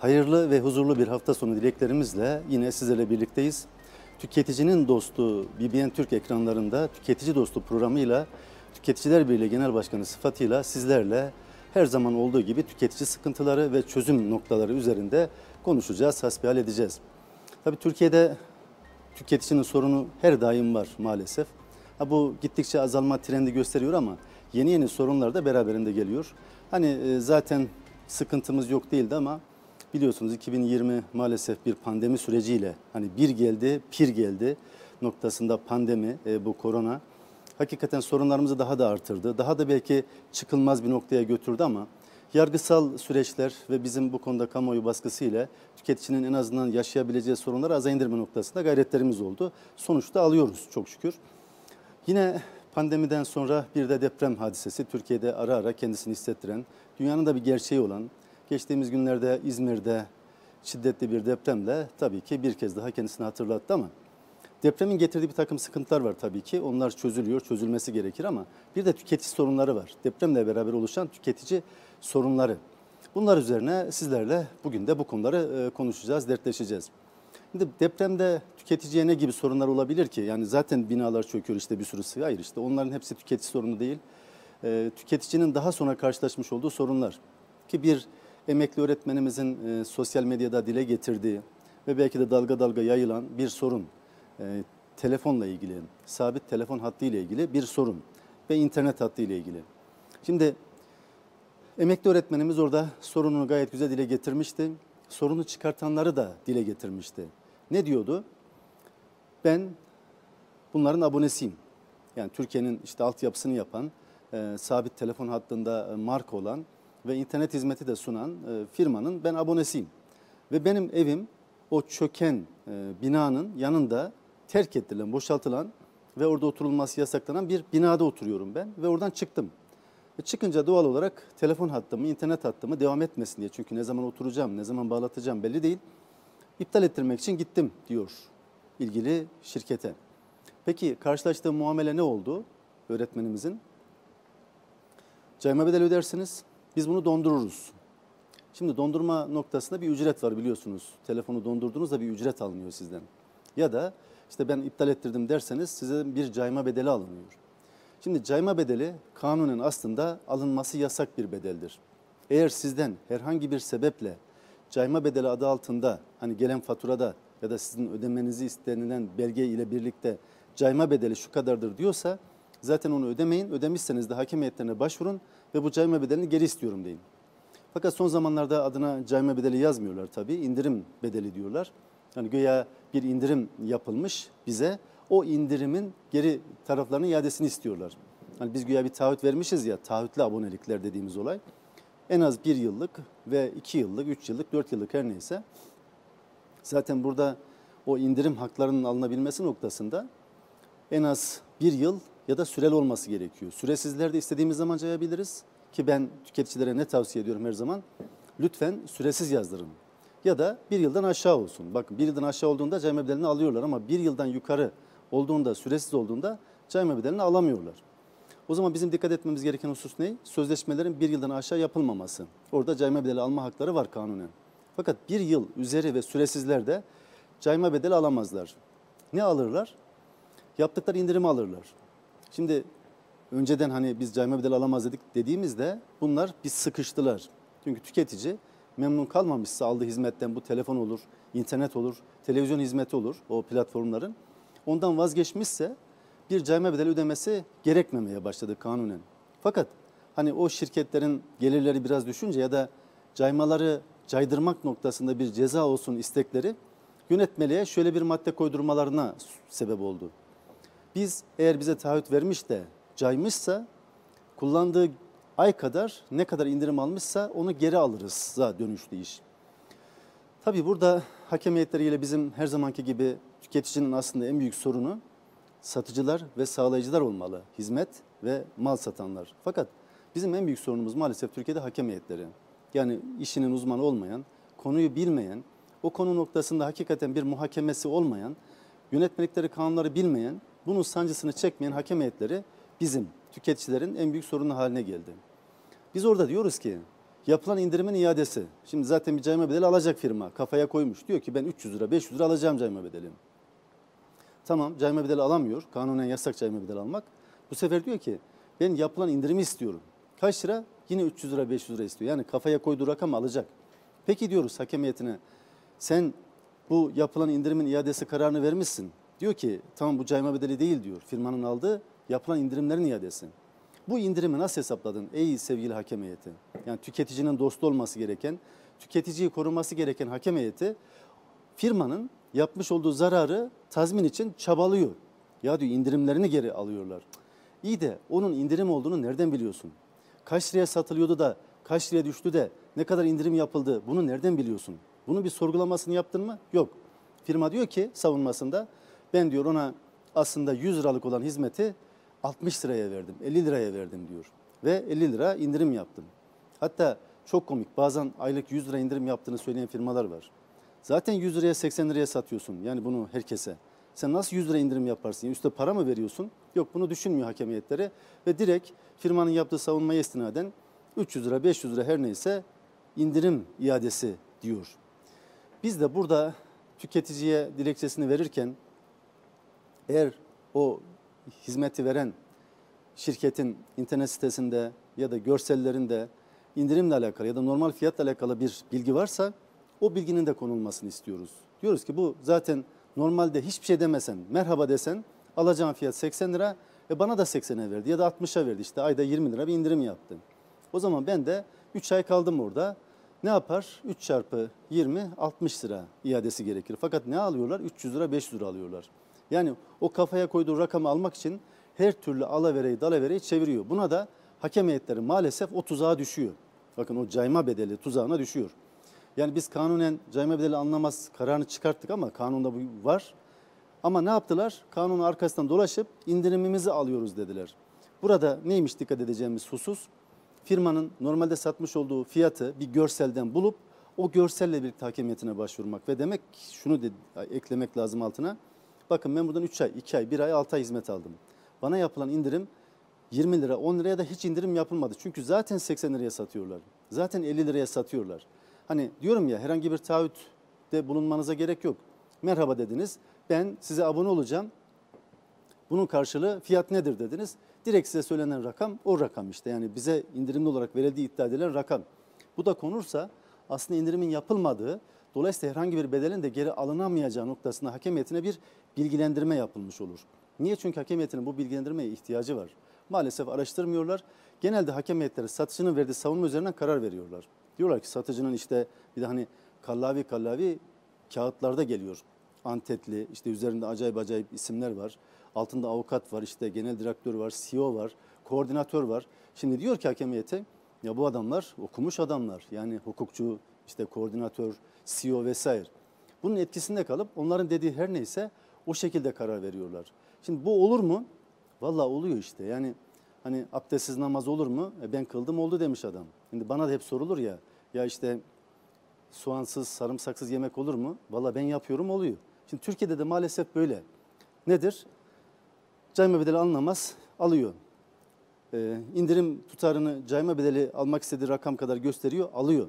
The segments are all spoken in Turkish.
Hayırlı ve huzurlu bir hafta sonu dileklerimizle yine sizlerle birlikteyiz. Tüketicinin dostu BBN Türk ekranlarında tüketici dostu programıyla Tüketiciler Birliği Genel Başkanı sıfatıyla sizlerle her zaman olduğu gibi tüketici sıkıntıları ve çözüm noktaları üzerinde konuşacağız, hasbihal edeceğiz. Tabii Türkiye'de tüketicinin sorunu her daim var maalesef. Ha bu gittikçe azalma trendi gösteriyor ama yeni yeni sorunlar da beraberinde geliyor. Hani e, zaten sıkıntımız yok değildi ama biliyorsunuz 2020 maalesef bir pandemi süreciyle hani bir geldi, pir geldi noktasında pandemi e, bu korona hakikaten sorunlarımızı daha da artırdı. Daha da belki çıkılmaz bir noktaya götürdü ama yargısal süreçler ve bizim bu konuda kamuoyu baskısı ile tüketicinin en azından yaşayabileceği sorunları aza indirme noktasında gayretlerimiz oldu. Sonuçta alıyoruz çok şükür. Yine pandemiden sonra bir de deprem hadisesi Türkiye'de ara ara kendisini hissettiren, dünyanın da bir gerçeği olan, geçtiğimiz günlerde İzmir'de şiddetli bir depremle tabii ki bir kez daha kendisini hatırlattı ama depremin getirdiği bir takım sıkıntılar var tabii ki. Onlar çözülüyor, çözülmesi gerekir ama bir de tüketici sorunları var. Depremle beraber oluşan tüketici sorunları. Bunlar üzerine sizlerle bugün de bu konuları e, konuşacağız, dertleşeceğiz. Şimdi depremde tüketiciye ne gibi sorunlar olabilir ki? Yani zaten binalar çöküyor işte bir sürü sığ. Hayır işte onların hepsi tüketici sorunu değil. Ee, tüketicinin daha sonra karşılaşmış olduğu sorunlar. Ki bir emekli öğretmenimizin e, sosyal medyada dile getirdiği ve belki de dalga dalga yayılan bir sorun. Ee, telefonla ilgili, sabit telefon hattı ile ilgili bir sorun ve internet hattı ile ilgili. Şimdi Emekli öğretmenimiz orada sorununu gayet güzel dile getirmişti. Sorunu çıkartanları da dile getirmişti. Ne diyordu? Ben bunların abonesiyim. Yani Türkiye'nin işte altyapısını yapan, e, sabit telefon hattında e, marka olan ve internet hizmeti de sunan e, firmanın ben abonesiyim. Ve benim evim o çöken e, binanın yanında terk edilen, boşaltılan ve orada oturulması yasaklanan bir binada oturuyorum ben ve oradan çıktım. E çıkınca doğal olarak telefon hattımı, internet hattımı devam etmesin diye. Çünkü ne zaman oturacağım, ne zaman bağlatacağım belli değil. İptal ettirmek için gittim diyor ilgili şirkete. Peki karşılaştığı muamele ne oldu öğretmenimizin? Cayma bedel ödersiniz, biz bunu dondururuz. Şimdi dondurma noktasında bir ücret var biliyorsunuz. Telefonu dondurduğunuzda bir ücret alınıyor sizden. Ya da işte ben iptal ettirdim derseniz size bir cayma bedeli alınıyor. Şimdi cayma bedeli kanunen aslında alınması yasak bir bedeldir. Eğer sizden herhangi bir sebeple cayma bedeli adı altında hani gelen faturada ya da sizin ödemenizi istenilen belge ile birlikte cayma bedeli şu kadardır diyorsa zaten onu ödemeyin. Ödemişseniz de hakem heyetlerine başvurun ve bu cayma bedelini geri istiyorum deyin. Fakat son zamanlarda adına cayma bedeli yazmıyorlar tabii. indirim bedeli diyorlar. Yani göya bir indirim yapılmış bize o indirimin geri taraflarının iadesini istiyorlar. Hani biz güya bir taahhüt vermişiz ya taahhütlü abonelikler dediğimiz olay. En az bir yıllık ve iki yıllık, üç yıllık, dört yıllık her neyse. Zaten burada o indirim haklarının alınabilmesi noktasında en az bir yıl ya da süreli olması gerekiyor. Süresizlerde istediğimiz zaman cayabiliriz ki ben tüketicilere ne tavsiye ediyorum her zaman? Lütfen süresiz yazdırın. Ya da bir yıldan aşağı olsun. Bakın bir yıldan aşağı olduğunda cayma bedelini alıyorlar ama bir yıldan yukarı olduğunda, süresiz olduğunda cayma bedelini alamıyorlar. O zaman bizim dikkat etmemiz gereken husus ne? Sözleşmelerin bir yıldan aşağı yapılmaması. Orada cayma bedeli alma hakları var kanunen. Fakat bir yıl üzeri ve süresizlerde cayma bedeli alamazlar. Ne alırlar? Yaptıkları indirimi alırlar. Şimdi önceden hani biz cayma bedeli alamaz dedik dediğimizde bunlar bir sıkıştılar. Çünkü tüketici memnun kalmamışsa aldığı hizmetten bu telefon olur, internet olur, televizyon hizmeti olur o platformların. Ondan vazgeçmişse bir cayma bedeli ödemesi gerekmemeye başladı kanunen. Fakat hani o şirketlerin gelirleri biraz düşünce ya da caymaları caydırmak noktasında bir ceza olsun istekleri yönetmeliğe şöyle bir madde koydurmalarına sebep oldu. Biz eğer bize taahhüt vermiş de caymışsa kullandığı ay kadar ne kadar indirim almışsa onu geri alırız dönüşlü iş. Tabii burada hakem heyetleriyle bizim her zamanki gibi tüketicinin aslında en büyük sorunu satıcılar ve sağlayıcılar olmalı. Hizmet ve mal satanlar. Fakat bizim en büyük sorunumuz maalesef Türkiye'de hakem heyetleri. Yani işinin uzmanı olmayan, konuyu bilmeyen, o konu noktasında hakikaten bir muhakemesi olmayan, yönetmelikleri, kanunları bilmeyen, bunun sancısını çekmeyen hakem heyetleri bizim tüketicilerin en büyük sorunu haline geldi. Biz orada diyoruz ki Yapılan indirimin iadesi. Şimdi zaten bir cayma bedeli alacak firma. Kafaya koymuş. Diyor ki ben 300 lira 500 lira alacağım cayma bedeli. Tamam cayma bedeli alamıyor. Kanunen yasak cayma bedeli almak. Bu sefer diyor ki ben yapılan indirimi istiyorum. Kaç lira? Yine 300 lira 500 lira istiyor. Yani kafaya koyduğu rakam alacak. Peki diyoruz hakem heyetine sen bu yapılan indirimin iadesi kararını vermişsin. Diyor ki tamam bu cayma bedeli değil diyor. Firmanın aldığı yapılan indirimlerin iadesi. Bu indirimi nasıl hesapladın ey sevgili hakem heyeti? Yani tüketicinin dostu olması gereken, tüketiciyi koruması gereken hakem heyeti firmanın yapmış olduğu zararı tazmin için çabalıyor. Ya diyor indirimlerini geri alıyorlar. İyi de onun indirim olduğunu nereden biliyorsun? Kaç liraya satılıyordu da kaç liraya düştü de ne kadar indirim yapıldı bunu nereden biliyorsun? Bunun bir sorgulamasını yaptın mı? Yok. Firma diyor ki savunmasında ben diyor ona aslında 100 liralık olan hizmeti 60 liraya verdim, 50 liraya verdim diyor. Ve 50 lira indirim yaptım. Hatta çok komik bazen aylık 100 lira indirim yaptığını söyleyen firmalar var. Zaten 100 liraya 80 liraya satıyorsun yani bunu herkese. Sen nasıl 100 lira indirim yaparsın? Üste para mı veriyorsun? Yok bunu düşünmüyor hakemiyetleri ve direkt firmanın yaptığı savunmaya istinaden 300 lira 500 lira her neyse indirim iadesi diyor. Biz de burada tüketiciye dilekçesini verirken eğer o hizmeti veren şirketin internet sitesinde ya da görsellerinde indirimle alakalı ya da normal fiyatla alakalı bir bilgi varsa o bilginin de konulmasını istiyoruz. Diyoruz ki bu zaten normalde hiçbir şey demesen, merhaba desen alacağın fiyat 80 lira ve bana da 80'e verdi ya da 60'a verdi işte ayda 20 lira bir indirim yaptı. O zaman ben de 3 ay kaldım orada. Ne yapar? 3 çarpı 20 60 lira iadesi gerekir. Fakat ne alıyorlar? 300 lira 500 lira alıyorlar. Yani o kafaya koyduğu rakamı almak için her türlü alavereyi dalavereyi çeviriyor. Buna da hakem heyetleri maalesef o tuzağa düşüyor. Bakın o cayma bedeli tuzağına düşüyor. Yani biz kanunen cayma bedeli anlamaz kararını çıkarttık ama kanunda bu var. Ama ne yaptılar? Kanunun arkasından dolaşıp indirimimizi alıyoruz dediler. Burada neymiş dikkat edeceğimiz husus? Firmanın normalde satmış olduğu fiyatı bir görselden bulup o görselle birlikte hakemiyetine başvurmak ve demek şunu de, eklemek lazım altına. Bakın ben buradan 3 ay, 2 ay, 1 ay, 6 ay hizmet aldım. Bana yapılan indirim 20 lira, 10 liraya da hiç indirim yapılmadı. Çünkü zaten 80 liraya satıyorlar. Zaten 50 liraya satıyorlar. Hani diyorum ya herhangi bir taahhütte bulunmanıza gerek yok. Merhaba dediniz. Ben size abone olacağım. Bunun karşılığı fiyat nedir dediniz. Direkt size söylenen rakam o rakam işte. Yani bize indirimli olarak verildiği iddia edilen rakam. Bu da konursa aslında indirimin yapılmadığı, dolayısıyla herhangi bir bedelin de geri alınamayacağı noktasında hakem bir bilgilendirme yapılmış olur. Niye? Çünkü hakem heyetinin bu bilgilendirmeye ihtiyacı var. Maalesef araştırmıyorlar. Genelde hakem heyetleri satıcının verdiği savunma üzerinden karar veriyorlar. Diyorlar ki satıcının işte bir de hani kallavi kallavi kağıtlarda geliyor. Antetli, işte üzerinde acayip acayip isimler var. Altında avukat var, işte genel direktör var, CEO var, koordinatör var. Şimdi diyor ki hakem heyeti, ya bu adamlar okumuş adamlar. Yani hukukçu, işte koordinatör, CEO vesaire. Bunun etkisinde kalıp onların dediği her neyse o şekilde karar veriyorlar. Şimdi bu olur mu? Vallahi oluyor işte. Yani hani abdestsiz namaz olur mu? E ben kıldım oldu demiş adam. Şimdi bana da hep sorulur ya. Ya işte soğansız, sarımsaksız yemek olur mu? Vallahi ben yapıyorum oluyor. Şimdi Türkiye'de de maalesef böyle. Nedir? Cayma bedeli alınamaz, alıyor. Ee, indirim tutarını cayma bedeli almak istediği rakam kadar gösteriyor, alıyor.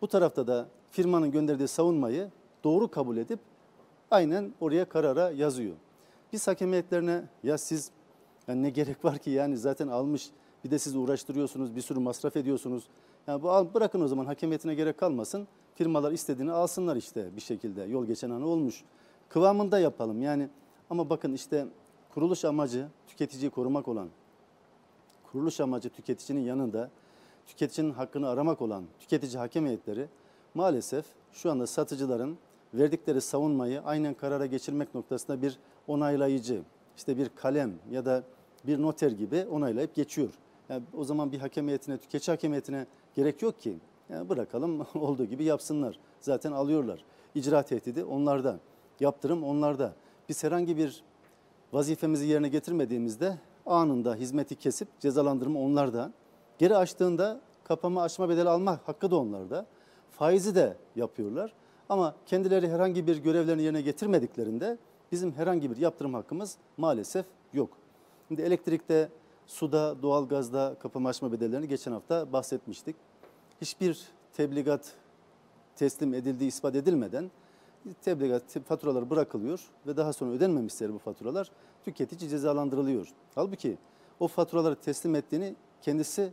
Bu tarafta da firmanın gönderdiği savunmayı doğru kabul edip aynen oraya karara yazıyor. Biz hakemiyetlerine ya siz yani ne gerek var ki yani zaten almış bir de siz uğraştırıyorsunuz bir sürü masraf ediyorsunuz. Yani bu al, bırakın o zaman hakemiyetine gerek kalmasın. Firmalar istediğini alsınlar işte bir şekilde yol geçen anı olmuş. Kıvamında yapalım yani ama bakın işte kuruluş amacı tüketiciyi korumak olan, kuruluş amacı tüketicinin yanında tüketicinin hakkını aramak olan tüketici hakem heyetleri maalesef şu anda satıcıların verdikleri savunmayı aynen karara geçirmek noktasında bir onaylayıcı, işte bir kalem ya da bir noter gibi onaylayıp geçiyor. Yani o zaman bir hakem heyetine, tüketici hakem heyetine gerek yok ki. Yani bırakalım olduğu gibi yapsınlar. Zaten alıyorlar. İcra tehdidi onlarda, yaptırım onlarda. Biz herhangi bir vazifemizi yerine getirmediğimizde anında hizmeti kesip cezalandırma onlarda. Geri açtığında kapama açma bedeli alma hakkı da onlarda. Faizi de yapıyorlar. Ama kendileri herhangi bir görevlerini yerine getirmediklerinde bizim herhangi bir yaptırım hakkımız maalesef yok. Şimdi elektrikte, suda, doğalgazda kapama açma bedellerini geçen hafta bahsetmiştik. hiçbir tebligat teslim edildiği ispat edilmeden tebligat faturaları bırakılıyor ve daha sonra ödenmemişler bu faturalar tüketici cezalandırılıyor. Halbuki o faturaları teslim ettiğini kendisi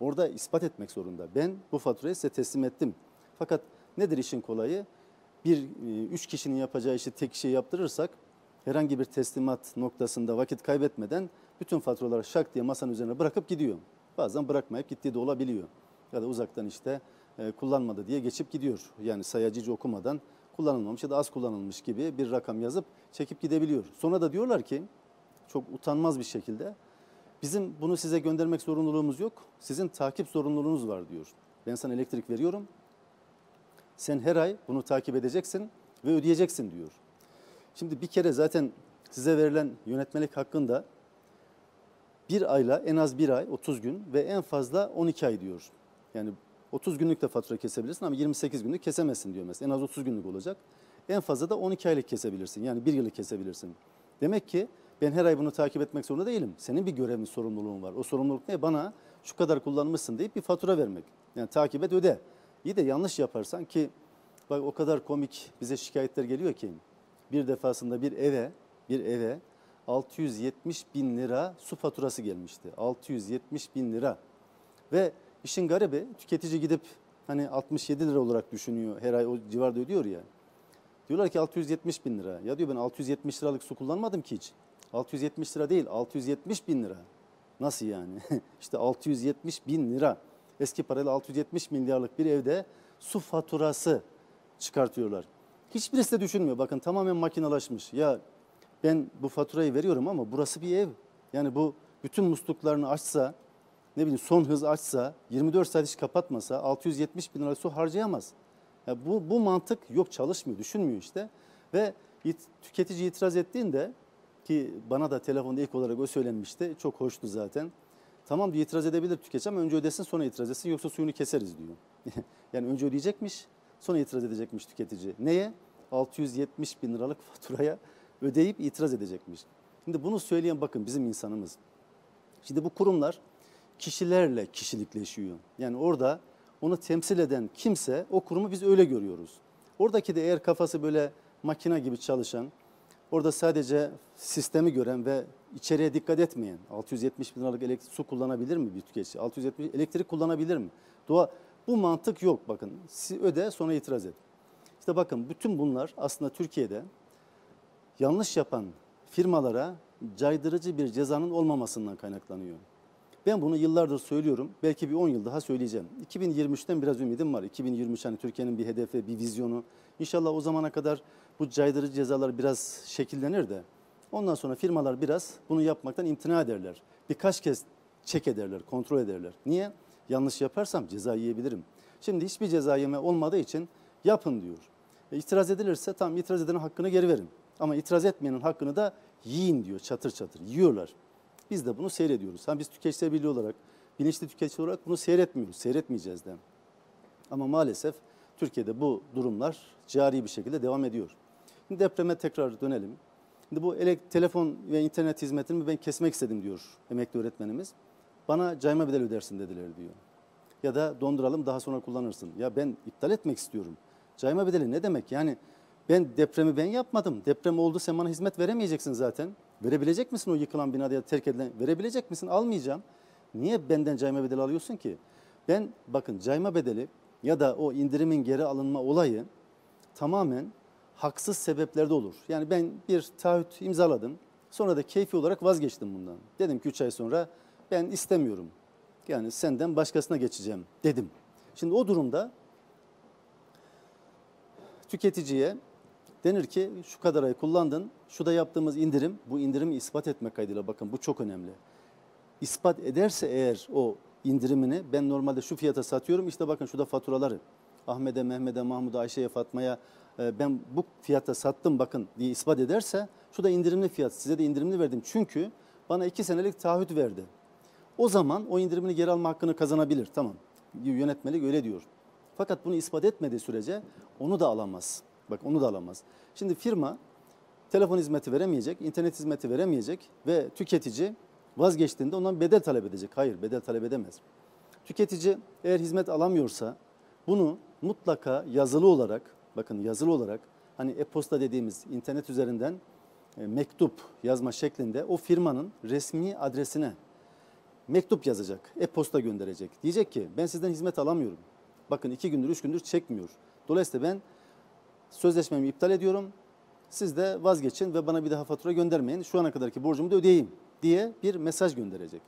orada ispat etmek zorunda. Ben bu faturayı size teslim ettim. Fakat nedir işin kolayı? Bir e, üç kişinin yapacağı işi tek kişiye yaptırırsak herhangi bir teslimat noktasında vakit kaybetmeden bütün faturaları şak diye masanın üzerine bırakıp gidiyor. Bazen bırakmayıp gittiği de olabiliyor. Ya da uzaktan işte e, kullanmadı diye geçip gidiyor. Yani sayacıcı okumadan kullanılmamış ya da az kullanılmış gibi bir rakam yazıp çekip gidebiliyor. Sonra da diyorlar ki çok utanmaz bir şekilde bizim bunu size göndermek zorunluluğumuz yok. Sizin takip zorunluluğunuz var diyor. Ben sana elektrik veriyorum. Sen her ay bunu takip edeceksin ve ödeyeceksin diyor. Şimdi bir kere zaten size verilen yönetmelik hakkında bir ayla en az bir ay 30 gün ve en fazla 12 ay diyor. Yani 30 günlük de fatura kesebilirsin ama 28 günlük kesemezsin diyor mesela. En az 30 günlük olacak. En fazla da 12 aylık kesebilirsin. Yani bir yıllık kesebilirsin. Demek ki ben her ay bunu takip etmek zorunda değilim. Senin bir görevin, sorumluluğun var. O sorumluluk ne? Bana şu kadar kullanmışsın deyip bir fatura vermek. Yani takip et öde. İyi de yanlış yaparsan ki bak o kadar komik bize şikayetler geliyor ki bir defasında bir eve bir eve 670 bin lira su faturası gelmişti. 670 bin lira. Ve işin garibi tüketici gidip hani 67 lira olarak düşünüyor her ay o civarda ödüyor ya. Diyorlar ki 670 bin lira. Ya diyor ben 670 liralık su kullanmadım ki hiç. 670 lira değil 670 bin lira. Nasıl yani? işte 670 bin lira. Eski parayla 670 milyarlık bir evde su faturası çıkartıyorlar. Hiçbirisi de düşünmüyor. Bakın tamamen makinalaşmış. Ya ben bu faturayı veriyorum ama burası bir ev. Yani bu bütün musluklarını açsa, ne bileyim son hız açsa, 24 saat hiç kapatmasa 670 bin lira su harcayamaz. Ya bu, bu mantık yok çalışmıyor, düşünmüyor işte. Ve it, tüketici itiraz ettiğinde ki bana da telefonda ilk olarak o söylenmişti. Çok hoştu zaten. Tamam diyor itiraz edebilir tüketici ama önce ödesin sonra itiraz etsin yoksa suyunu keseriz diyor. yani önce ödeyecekmiş sonra itiraz edecekmiş tüketici. Neye? 670 bin liralık faturaya ödeyip itiraz edecekmiş. Şimdi bunu söyleyen bakın bizim insanımız. Şimdi bu kurumlar kişilerle kişilikleşiyor. Yani orada onu temsil eden kimse o kurumu biz öyle görüyoruz. Oradaki de eğer kafası böyle makine gibi çalışan, orada sadece sistemi gören ve içeriye dikkat etmeyen 670 bin liralık elektrik su kullanabilir mi bir tüketici? 670 elektrik kullanabilir mi? Doğa bu mantık yok bakın. Öde sonra itiraz et. İşte bakın bütün bunlar aslında Türkiye'de yanlış yapan firmalara caydırıcı bir cezanın olmamasından kaynaklanıyor. Ben bunu yıllardır söylüyorum. Belki bir 10 yıl daha söyleyeceğim. 2023'ten biraz ümidim var. 2023 hani Türkiye'nin bir hedefi, bir vizyonu. İnşallah o zamana kadar bu caydırıcı cezalar biraz şekillenir de ondan sonra firmalar biraz bunu yapmaktan imtina ederler. Birkaç kez çek ederler, kontrol ederler. Niye? Yanlış yaparsam ceza yiyebilirim. Şimdi hiçbir ceza yeme olmadığı için yapın diyor. E, itiraz edilirse tam itiraz edenin hakkını geri verin. Ama itiraz etmeyenin hakkını da yiyin diyor çatır çatır. Yiyorlar. Biz de bunu seyrediyoruz. Ha biz tüketiciler birliği olarak, bilinçli tüketici olarak bunu seyretmiyoruz. Seyretmeyeceğiz de. Ama maalesef Türkiye'de bu durumlar cari bir şekilde devam ediyor. Depreme tekrar dönelim. Şimdi bu elek, telefon ve internet hizmetini ben kesmek istedim diyor emekli öğretmenimiz. Bana cayma bedel ödersin dediler diyor. Ya da donduralım daha sonra kullanırsın. Ya ben iptal etmek istiyorum. Cayma bedeli ne demek? Yani ben depremi ben yapmadım. Deprem oldu sen bana hizmet veremeyeceksin zaten. Verebilecek misin o yıkılan binada ya terk edilen? Verebilecek misin? Almayacağım. Niye benden cayma bedeli alıyorsun ki? Ben bakın cayma bedeli ya da o indirimin geri alınma olayı tamamen haksız sebeplerde olur. Yani ben bir taahhüt imzaladım. Sonra da keyfi olarak vazgeçtim bundan. Dedim ki 3 ay sonra ben istemiyorum. Yani senden başkasına geçeceğim dedim. Şimdi o durumda tüketiciye denir ki şu kadar ay kullandın, şu da yaptığımız indirim, bu indirimi ispat etmek kaydıyla bakın bu çok önemli. İspat ederse eğer o indirimini ben normalde şu fiyata satıyorum işte bakın şu da faturaları. Ahmet'e, Mehmet'e, Mahmut'a, Ayşe'ye, Fatma'ya ben bu fiyata sattım bakın diye ispat ederse şu da indirimli fiyat size de indirimli verdim. Çünkü bana iki senelik taahhüt verdi. O zaman o indirimini geri alma hakkını kazanabilir tamam. Yönetmelik öyle diyor. Fakat bunu ispat etmediği sürece onu da alamaz. Bak onu da alamaz. Şimdi firma telefon hizmeti veremeyecek, internet hizmeti veremeyecek ve tüketici vazgeçtiğinde ondan bedel talep edecek. Hayır bedel talep edemez. Tüketici eğer hizmet alamıyorsa bunu mutlaka yazılı olarak, bakın yazılı olarak hani e-posta dediğimiz internet üzerinden e, mektup yazma şeklinde o firmanın resmi adresine mektup yazacak, e-posta gönderecek. Diyecek ki ben sizden hizmet alamıyorum. Bakın iki gündür, üç gündür çekmiyor. Dolayısıyla ben sözleşmemi iptal ediyorum. Siz de vazgeçin ve bana bir daha fatura göndermeyin. Şu ana kadarki borcumu da ödeyeyim diye bir mesaj gönderecek.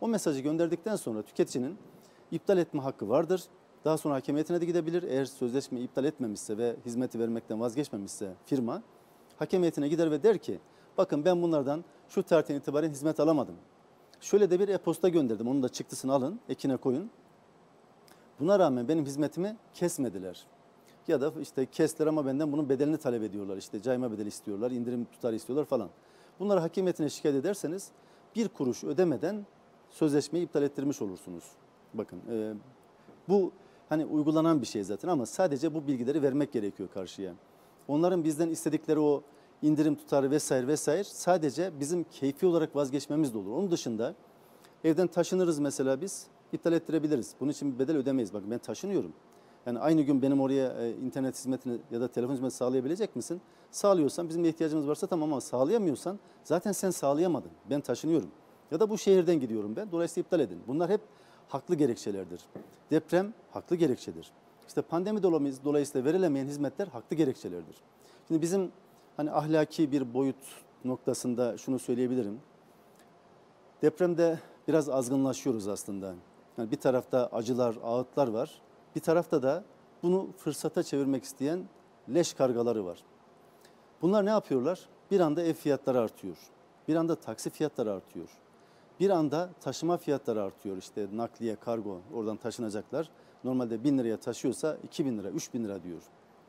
O mesajı gönderdikten sonra tüketicinin iptal etme hakkı vardır. Daha sonra hakemiyetine de gidebilir. Eğer sözleşme iptal etmemişse ve hizmeti vermekten vazgeçmemişse firma hakemiyetine gider ve der ki bakın ben bunlardan şu tarihten itibaren hizmet alamadım. Şöyle de bir e-posta gönderdim. Onun da çıktısını alın, ekine koyun. Buna rağmen benim hizmetimi kesmediler. Ya da işte kestiler ama benden bunun bedelini talep ediyorlar. İşte cayma bedeli istiyorlar, indirim tutarı istiyorlar falan. Bunları hakimiyetine şikayet ederseniz bir kuruş ödemeden sözleşmeyi iptal ettirmiş olursunuz. Bakın e, bu hani uygulanan bir şey zaten ama sadece bu bilgileri vermek gerekiyor karşıya. Onların bizden istedikleri o indirim tutarı vesaire vesaire sadece bizim keyfi olarak vazgeçmemiz de olur. Onun dışında evden taşınırız mesela biz iptal ettirebiliriz. Bunun için bir bedel ödemeyiz. Bakın ben taşınıyorum. Yani aynı gün benim oraya e, internet hizmetini ya da telefon hizmeti sağlayabilecek misin? Sağlıyorsan bizim de ihtiyacımız varsa tamam ama sağlayamıyorsan zaten sen sağlayamadın. Ben taşınıyorum. Ya da bu şehirden gidiyorum ben. Dolayısıyla iptal edin. Bunlar hep haklı gerekçelerdir. Deprem haklı gerekçedir. İşte pandemi dolayısıyla verilemeyen hizmetler haklı gerekçelerdir. Şimdi bizim hani ahlaki bir boyut noktasında şunu söyleyebilirim. Depremde biraz azgınlaşıyoruz aslında. Yani bir tarafta acılar, ağıtlar var. Bir tarafta da bunu fırsata çevirmek isteyen leş kargaları var. Bunlar ne yapıyorlar? Bir anda ev fiyatları artıyor. Bir anda taksi fiyatları artıyor. Bir anda taşıma fiyatları artıyor. İşte nakliye, kargo oradan taşınacaklar. Normalde 1000 liraya taşıyorsa 2000 lira, 3000 lira diyor.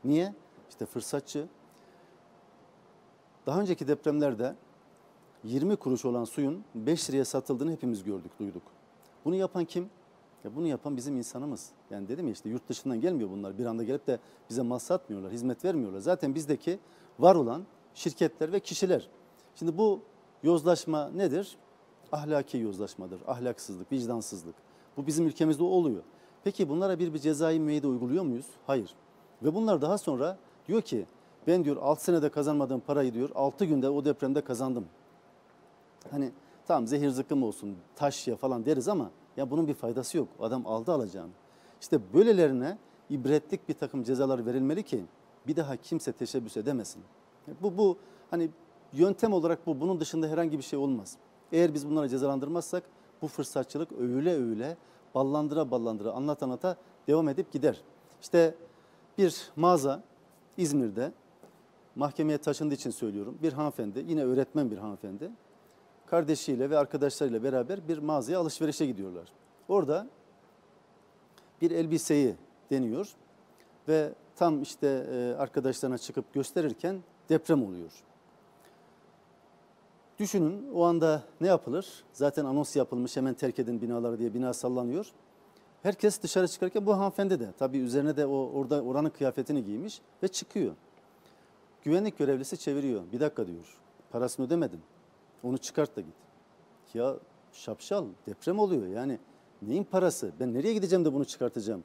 Niye? İşte fırsatçı. Daha önceki depremlerde 20 kuruş olan suyun 5 liraya satıldığını hepimiz gördük, duyduk. Bunu yapan kim? Ya bunu yapan bizim insanımız. Yani dedim ya işte yurt dışından gelmiyor bunlar. Bir anda gelip de bize mal satmıyorlar, hizmet vermiyorlar. Zaten bizdeki var olan şirketler ve kişiler. Şimdi bu yozlaşma nedir? Ahlaki yozlaşmadır. Ahlaksızlık, vicdansızlık. Bu bizim ülkemizde oluyor. Peki bunlara bir bir cezai müeyyide uyguluyor muyuz? Hayır. Ve bunlar daha sonra diyor ki ben diyor 6 senede kazanmadığım parayı diyor 6 günde o depremde kazandım. Hani tamam zehir zıkkım olsun taş ya falan deriz ama ya bunun bir faydası yok. Adam aldı alacağını. İşte böylelerine ibretlik bir takım cezalar verilmeli ki bir daha kimse teşebbüs edemesin. Bu bu hani yöntem olarak bu. Bunun dışında herhangi bir şey olmaz. Eğer biz bunları cezalandırmazsak bu fırsatçılık öyle öyle ballandıra ballandıra anlat anlata devam edip gider. İşte bir mağaza İzmir'de mahkemeye taşındığı için söylüyorum. Bir hanımefendi yine öğretmen bir hanımefendi kardeşiyle ve arkadaşlarıyla beraber bir mağazaya alışverişe gidiyorlar. Orada bir elbiseyi deniyor ve tam işte e, arkadaşlarına çıkıp gösterirken deprem oluyor. Düşünün o anda ne yapılır? Zaten anons yapılmış hemen terk edin binaları diye bina sallanıyor. Herkes dışarı çıkarken bu hanımefendi de tabii üzerine de o orada oranın kıyafetini giymiş ve çıkıyor. Güvenlik görevlisi çeviriyor. Bir dakika diyor. Parasını ödemedim. Onu çıkart da git. Ya şapşal deprem oluyor yani neyin parası? Ben nereye gideceğim de bunu çıkartacağım?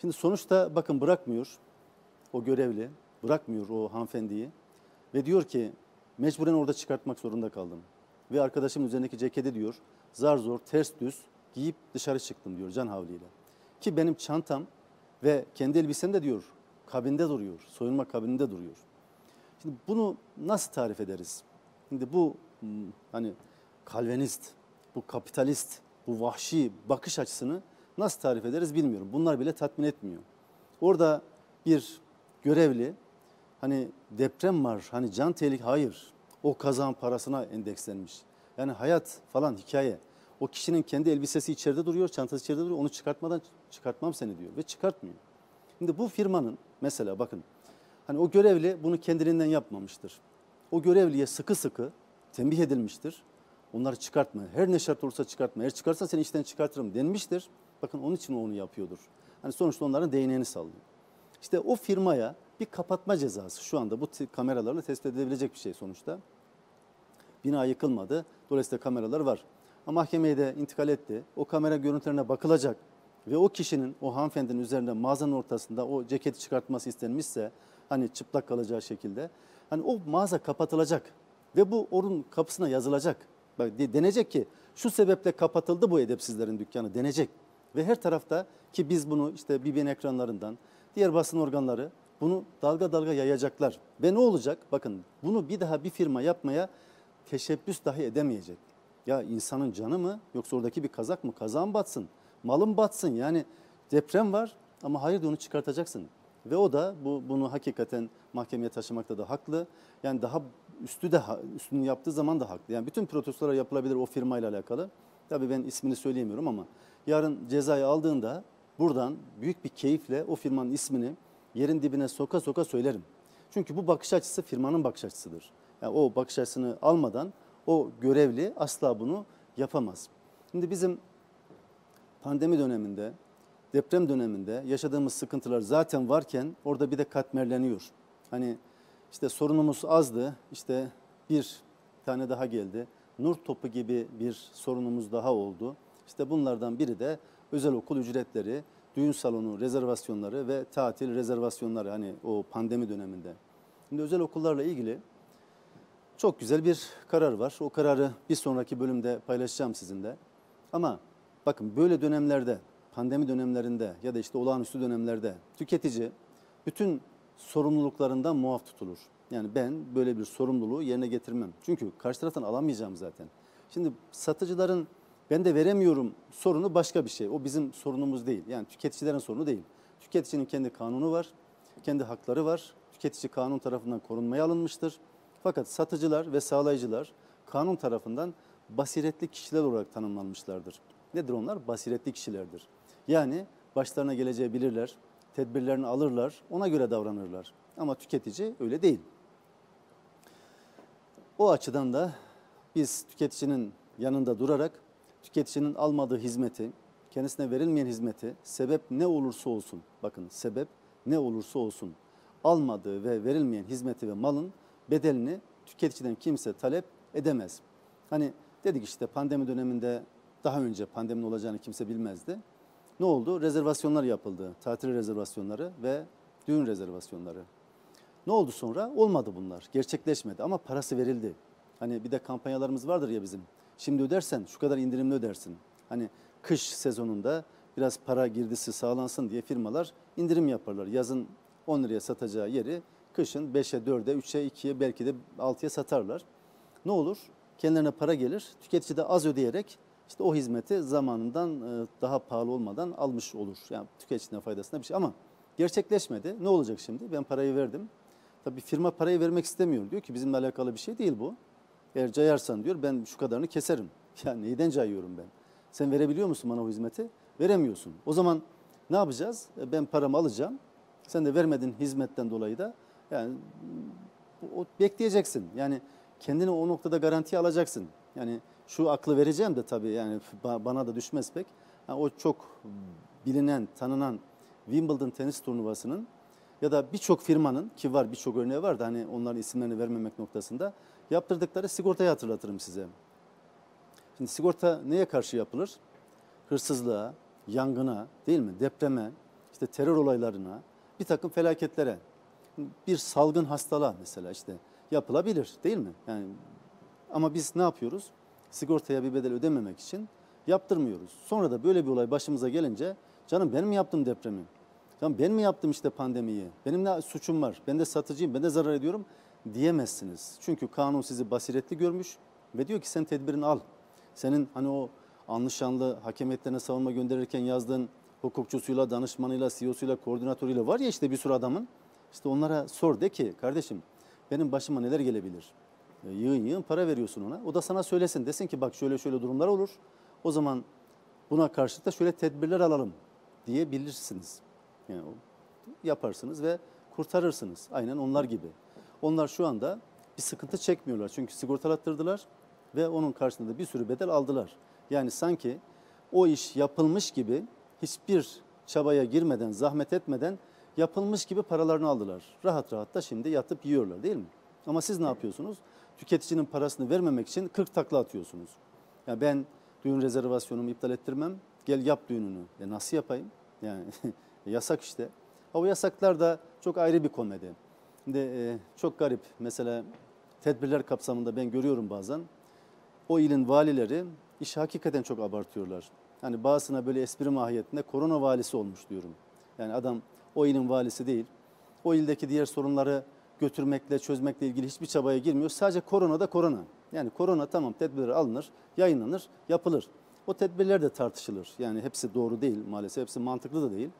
Şimdi sonuçta bakın bırakmıyor o görevli, bırakmıyor o hanımefendiyi ve diyor ki mecburen orada çıkartmak zorunda kaldım. Ve arkadaşım üzerindeki ceketi diyor zar zor ters düz giyip dışarı çıktım diyor can havliyle. Ki benim çantam ve kendi elbisem de diyor kabinde duruyor, soyunma kabininde duruyor. Şimdi bunu nasıl tarif ederiz? Şimdi bu hmm, hani kalvenist, bu kapitalist, bu vahşi bakış açısını nasıl tarif ederiz bilmiyorum. Bunlar bile tatmin etmiyor. Orada bir görevli hani deprem var, hani can tehlikeli, hayır. O kazan parasına endekslenmiş. Yani hayat falan hikaye. O kişinin kendi elbisesi içeride duruyor, çantası içeride duruyor. Onu çıkartmadan çıkartmam seni diyor ve çıkartmıyor. Şimdi bu firmanın mesela bakın hani o görevli bunu kendiliğinden yapmamıştır. O görevliye sıkı sıkı tembih edilmiştir. Onları çıkartma. Her ne şart olursa çıkartma. Eğer çıkarsan seni işten çıkartırım denmiştir. Bakın onun için onu yapıyordur. Hani sonuçta onların değneğini sallıyor. İşte o firmaya bir kapatma cezası şu anda bu kameralarla tespit edilebilecek bir şey sonuçta. Bina yıkılmadı. Dolayısıyla kameralar var. Mahkemeye de intikal etti. O kamera görüntülerine bakılacak ve o kişinin, o hanımefendinin üzerinde mağazanın ortasında o ceketi çıkartması istenmişse hani çıplak kalacağı şekilde hani o mağaza kapatılacak ve bu onun kapısına yazılacak. Bak de- denecek ki şu sebeple kapatıldı bu edepsizlerin dükkanı denecek. Ve her tarafta ki biz bunu işte BBN ekranlarından diğer basın organları bunu dalga dalga yayacaklar. Ve ne olacak? Bakın bunu bir daha bir firma yapmaya teşebbüs dahi edemeyecek. Ya insanın canı mı yoksa oradaki bir kazak mı? Kazağın batsın, malın batsın. Yani deprem var ama hayır de onu çıkartacaksın. Ve o da bu bunu hakikaten mahkemeye taşımakta da haklı. Yani daha üstü de üstünü yaptığı zaman da haklı. Yani bütün protestolar yapılabilir o firmayla alakalı. Tabii ben ismini söyleyemiyorum ama yarın cezayı aldığında buradan büyük bir keyifle o firmanın ismini yerin dibine soka soka söylerim. Çünkü bu bakış açısı firmanın bakış açısıdır. Yani o bakış açısını almadan o görevli asla bunu yapamaz. Şimdi bizim pandemi döneminde, deprem döneminde yaşadığımız sıkıntılar zaten varken orada bir de katmerleniyor. Hani işte sorunumuz azdı, işte bir tane daha geldi. Nur topu gibi bir sorunumuz daha oldu. İşte bunlardan biri de özel okul ücretleri, düğün salonu rezervasyonları ve tatil rezervasyonları hani o pandemi döneminde. Şimdi özel okullarla ilgili çok güzel bir karar var. O kararı bir sonraki bölümde paylaşacağım sizinle. Ama bakın böyle dönemlerde, pandemi dönemlerinde ya da işte olağanüstü dönemlerde tüketici bütün sorumluluklarından muaf tutulur. Yani ben böyle bir sorumluluğu yerine getirmem. Çünkü karşı taraftan alamayacağım zaten. Şimdi satıcıların ben de veremiyorum sorunu başka bir şey. O bizim sorunumuz değil. Yani tüketicilerin sorunu değil. Tüketicinin kendi kanunu var, kendi hakları var. Tüketici kanun tarafından korunmaya alınmıştır. Fakat satıcılar ve sağlayıcılar kanun tarafından basiretli kişiler olarak tanımlanmışlardır. Nedir onlar? Basiretli kişilerdir. Yani başlarına geleceği bilirler, tedbirlerini alırlar, ona göre davranırlar. Ama tüketici öyle değil. O açıdan da biz tüketicinin yanında durarak tüketicinin almadığı hizmeti, kendisine verilmeyen hizmeti sebep ne olursa olsun, bakın sebep ne olursa olsun almadığı ve verilmeyen hizmeti ve malın bedelini tüketiciden kimse talep edemez. Hani dedik işte pandemi döneminde daha önce pandeminin olacağını kimse bilmezdi. Ne oldu? Rezervasyonlar yapıldı. Tatil rezervasyonları ve düğün rezervasyonları. Ne oldu sonra? Olmadı bunlar. Gerçekleşmedi ama parası verildi. Hani bir de kampanyalarımız vardır ya bizim. Şimdi ödersen şu kadar indirimli ödersin. Hani kış sezonunda biraz para girdisi sağlansın diye firmalar indirim yaparlar. Yazın 10 liraya satacağı yeri kışın 5'e, 4'e, 3'e, 2'ye belki de 6'ya satarlar. Ne olur? Kendilerine para gelir. Tüketici de az ödeyerek işte o hizmeti zamanından e, daha pahalı olmadan almış olur. Yani tüketicinin faydasına bir şey ama gerçekleşmedi. Ne olacak şimdi? Ben parayı verdim. Tabii firma parayı vermek istemiyor. Diyor ki bizimle alakalı bir şey değil bu. Eğer cayarsan diyor ben şu kadarını keserim. Ya neyden cayıyorum ben? Sen verebiliyor musun bana o hizmeti? Veremiyorsun. O zaman ne yapacağız? E, Ben paramı alacağım. Sen de vermediğin hizmetten dolayı da yani o bekleyeceksin. Yani kendini o noktada garantiye alacaksın. Yani şu aklı vereceğim de tabii yani ba- bana da düşmez pek. Yani o çok bilinen, tanınan Wimbledon tenis turnuvasının ya da birçok firmanın ki var birçok örneği var da hani onların isimlerini vermemek noktasında yaptırdıkları sigortayı hatırlatırım size. Şimdi sigorta neye karşı yapılır? Hırsızlığa, yangına, değil mi? Depreme, işte terör olaylarına, bir takım felaketlere. Bir salgın hastalığa mesela işte yapılabilir değil mi? Yani ama biz ne yapıyoruz? Sigortaya bir bedel ödememek için yaptırmıyoruz. Sonra da böyle bir olay başımıza gelince canım ben mi yaptım depremi? Canım ben mi yaptım işte pandemiyi? Benim ne suçum var? Ben de satıcıyım, ben de zarar ediyorum diyemezsiniz. Çünkü kanun sizi basiretli görmüş ve diyor ki sen tedbirini al. Senin hani o anlaşanlı hakemiyetlerine savunma gönderirken yazdığın hukukçusuyla, danışmanıyla, CEO'suyla, koordinatörüyle var ya işte bir sürü adamın. İşte onlara sor de ki kardeşim benim başıma neler gelebilir? E, Yığın yığın para veriyorsun ona. O da sana söylesin. Desin ki bak şöyle şöyle durumlar olur. O zaman buna karşılık da şöyle tedbirler alalım diyebilirsiniz. Yani yaparsınız ve kurtarırsınız. Aynen onlar gibi. Onlar şu anda bir sıkıntı çekmiyorlar. Çünkü sigortalattırdılar ve onun karşılığında bir sürü bedel aldılar. Yani sanki o iş yapılmış gibi hiçbir çabaya girmeden, zahmet etmeden yapılmış gibi paralarını aldılar. Rahat rahat da şimdi yatıp yiyorlar değil mi? Ama siz ne yapıyorsunuz? Tüketicinin parasını vermemek için 40 takla atıyorsunuz. Ya ben Düğün rezervasyonumu iptal ettirmem. Gel yap düğününü. E nasıl yapayım? Yani yasak işte. O yasaklar da çok ayrı bir komedi. Şimdi e, çok garip. Mesela tedbirler kapsamında ben görüyorum bazen. O ilin valileri işi hakikaten çok abartıyorlar. Hani bazısına böyle espri mahiyetinde korona valisi olmuş diyorum. Yani adam o ilin valisi değil. O ildeki diğer sorunları götürmekle, çözmekle ilgili hiçbir çabaya girmiyor. Sadece korona da korona. Yani korona tamam tedbirler alınır, yayınlanır, yapılır. O tedbirler de tartışılır. Yani hepsi doğru değil maalesef, hepsi mantıklı da değil.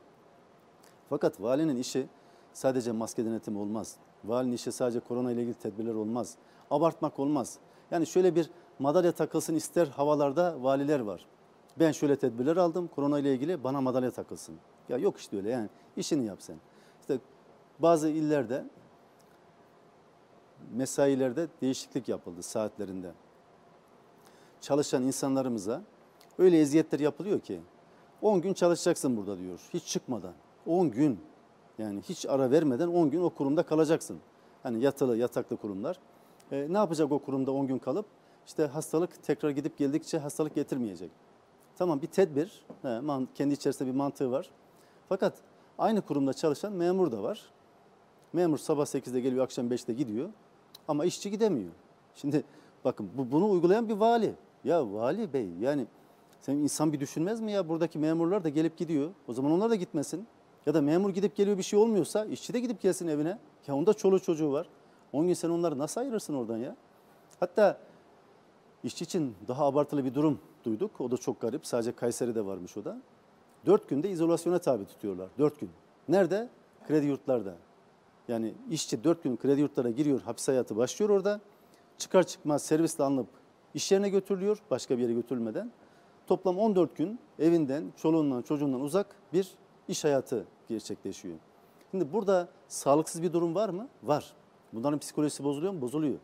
Fakat valinin işi sadece maske denetimi olmaz. Valinin işi sadece korona ile ilgili tedbirler olmaz. Abartmak olmaz. Yani şöyle bir madalya takılsın ister havalarda valiler var. Ben şöyle tedbirler aldım korona ile ilgili bana madalya takılsın. Ya yok işte öyle yani işini yap sen. İşte bazı illerde mesailerde değişiklik yapıldı saatlerinde. Çalışan insanlarımıza öyle eziyetler yapılıyor ki 10 gün çalışacaksın burada diyor hiç çıkmadan. 10 gün yani hiç ara vermeden 10 gün o kurumda kalacaksın. Hani yatılı yataklı kurumlar. E, ne yapacak o kurumda 10 gün kalıp? İşte hastalık tekrar gidip geldikçe hastalık getirmeyecek. Tamam bir tedbir, he, man, kendi içerisinde bir mantığı var. Fakat aynı kurumda çalışan memur da var. Memur sabah 8'de geliyor, akşam 5'te gidiyor. Ama işçi gidemiyor. Şimdi bakın bu, bunu uygulayan bir vali. Ya vali bey yani sen insan bir düşünmez mi ya buradaki memurlar da gelip gidiyor. O zaman onlar da gitmesin. Ya da memur gidip geliyor bir şey olmuyorsa işçi de gidip gelsin evine. Ya onda çoluğu çocuğu var. 10 gün sen onları nasıl ayırırsın oradan ya? Hatta işçi için daha abartılı bir durum duyduk. O da çok garip. Sadece Kayseri'de varmış o da. 4 günde izolasyona tabi tutuyorlar. 4 gün. Nerede? Kredi yurtlarda. Yani işçi 4 gün kredi yurtlara giriyor. Hapis hayatı başlıyor orada. Çıkar çıkmaz servisle alınıp iş yerine götürülüyor. Başka bir yere götürülmeden. Toplam 14 gün evinden, çoluğundan, çocuğundan uzak bir iş hayatı gerçekleşiyor. Şimdi burada sağlıksız bir durum var mı? Var. Bunların psikolojisi bozuluyor mu? Bozuluyor.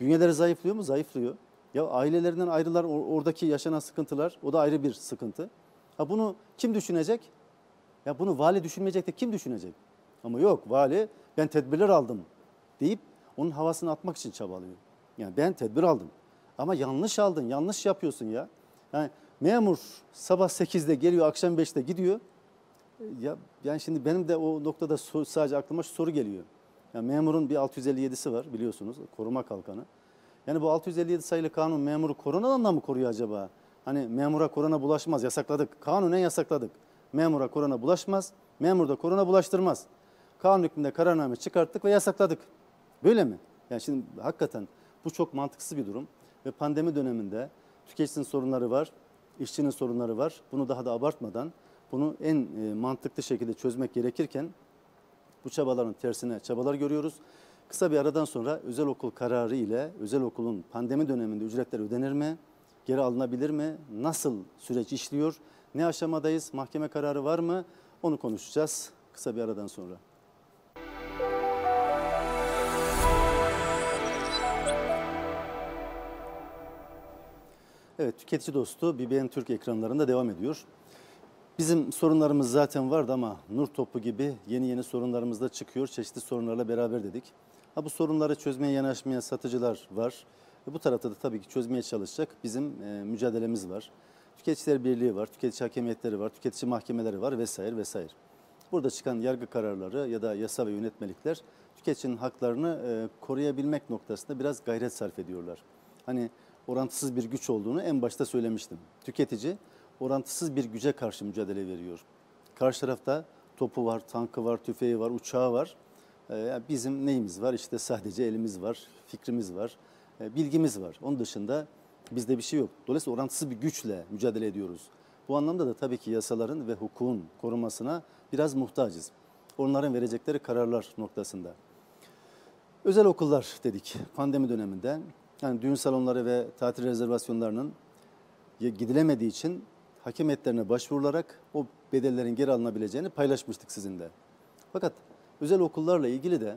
Bünyeleri zayıflıyor mu? Zayıflıyor. Ya ailelerinden ayrılar oradaki yaşanan sıkıntılar o da ayrı bir sıkıntı. Ha bunu kim düşünecek? Ya bunu vali düşünmeyecek de kim düşünecek? Ama yok vali ben tedbirler aldım deyip onun havasını atmak için çabalıyor. Yani ben tedbir aldım. Ama yanlış aldın, yanlış yapıyorsun ya. Yani memur sabah 8'de geliyor, akşam 5'te gidiyor. Ya yani şimdi benim de o noktada sadece aklıma şu soru geliyor. Yani memurun bir 657'si var biliyorsunuz, koruma kalkanı. Yani bu 657 sayılı kanun memuru koronadan da mı koruyor acaba? Hani memura korona bulaşmaz, yasakladık. Kanunen yasakladık. Memura korona bulaşmaz, memur da korona bulaştırmaz. Kanun hükmünde kararname çıkarttık ve yasakladık. Böyle mi? Yani şimdi hakikaten bu çok mantıksız bir durum. Ve pandemi döneminde tüketicinin sorunları var, işçinin sorunları var. Bunu daha da abartmadan bunu en e, mantıklı şekilde çözmek gerekirken bu çabaların tersine çabalar görüyoruz. Kısa bir aradan sonra özel okul kararı ile özel okulun pandemi döneminde ücretler ödenir mi? Geri alınabilir mi? Nasıl süreç işliyor? Ne aşamadayız? Mahkeme kararı var mı? Onu konuşacağız kısa bir aradan sonra. Evet, tüketici dostu BBN Türk ekranlarında devam ediyor. Bizim sorunlarımız zaten vardı ama nur topu gibi yeni yeni sorunlarımız da çıkıyor. Çeşitli sorunlarla beraber dedik. Ha bu sorunları çözmeye yanaşmayan satıcılar var. Ve bu tarafta da tabii ki çözmeye çalışacak bizim e, mücadelemiz var. Tüketiciler Birliği var, tüketici hakemiyetleri var, tüketici mahkemeleri var vesaire vesaire. Burada çıkan yargı kararları ya da yasa ve yönetmelikler tüketicinin haklarını e, koruyabilmek noktasında biraz gayret sarf ediyorlar. Hani orantısız bir güç olduğunu en başta söylemiştim. Tüketici orantısız bir güce karşı mücadele veriyor. Karşı tarafta topu var, tankı var, tüfeği var, uçağı var. Ee, bizim neyimiz var? İşte sadece elimiz var, fikrimiz var, e, bilgimiz var. Onun dışında bizde bir şey yok. Dolayısıyla orantısız bir güçle mücadele ediyoruz. Bu anlamda da tabii ki yasaların ve hukukun korunmasına biraz muhtacız. Onların verecekleri kararlar noktasında. Özel okullar dedik pandemi döneminde. Yani düğün salonları ve tatil rezervasyonlarının gidilemediği için hakem heyetlerine başvurularak o bedellerin geri alınabileceğini paylaşmıştık sizinle. Fakat özel okullarla ilgili de